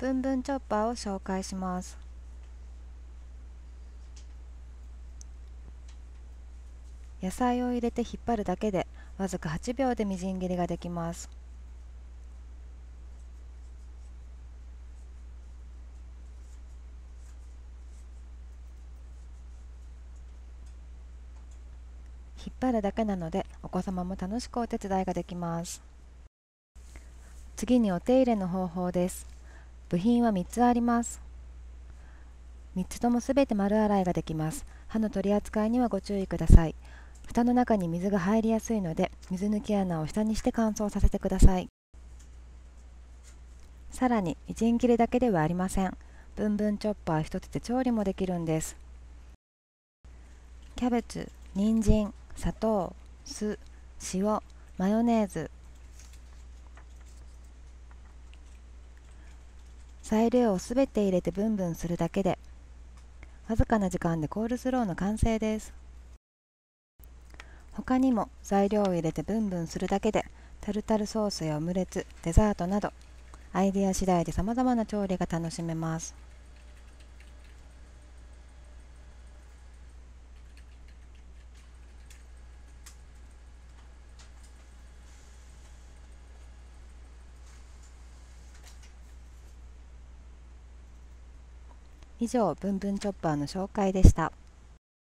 ブンブンチョッパーを紹介します。野菜を入れて引っ張るだけでわずか8秒でみじん切りができます。引っ張るだけなのでお子様も楽しくお手伝いができます。次にお手入れの方法です。部品は3つあります。3つともすべて丸洗いができます。刃の取り扱いにはご注意ください。蓋の中に水が入りやすいので水抜き穴を下にして乾燥させてください。さらにみじん切りだけではありません。ブンブンチョッパー1つで調理もできるんです。キャベツ、人参、砂糖、酢、塩、マヨネーズ材料をすべて入れてブンブンするだけでわずかな時間でコールスローの完成です。他にも材料を入れてブンブンするだけでタルタルソースやオムレツデザートなどアイデア次第で様々な調理が楽しめます。以上、ブンブンチョッパーの紹介でした。